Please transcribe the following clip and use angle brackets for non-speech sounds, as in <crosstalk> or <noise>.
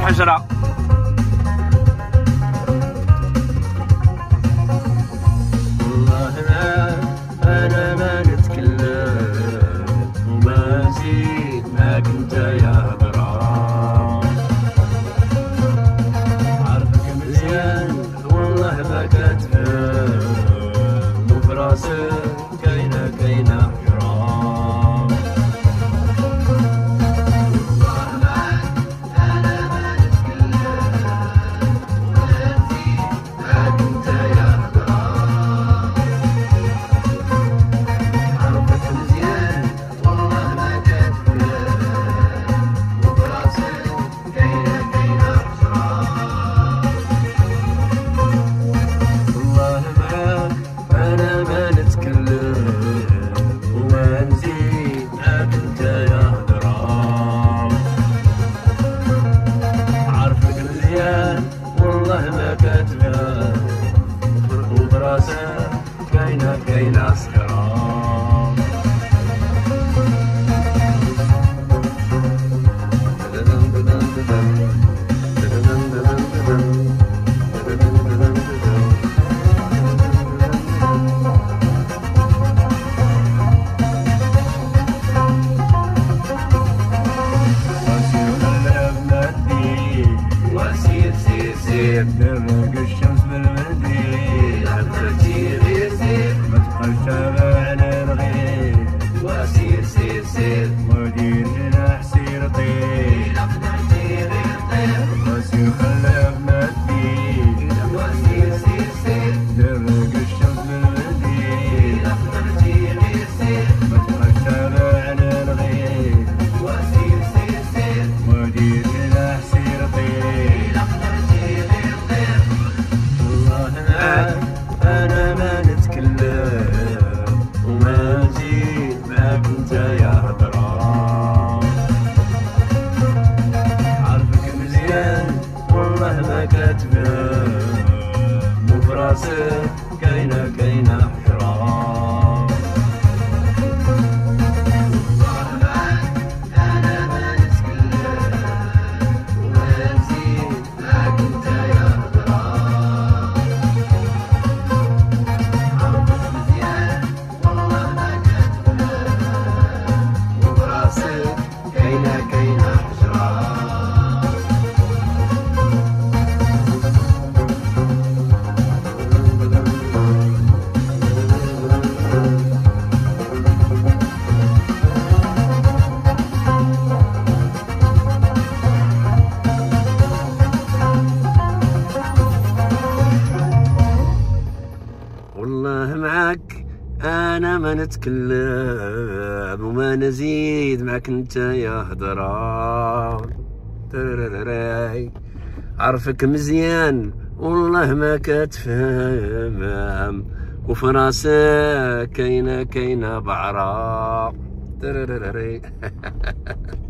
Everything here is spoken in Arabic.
开始了。راسه كاينة كاينة سكران سير سير الشمس بالمنى Santa Dear. Gaina ما نتكلم وما نزيد معك انت يا هدرا عرفك مزيان والله ما كتفهم. وفي راسك كاينة كاينة بعرة <laughs>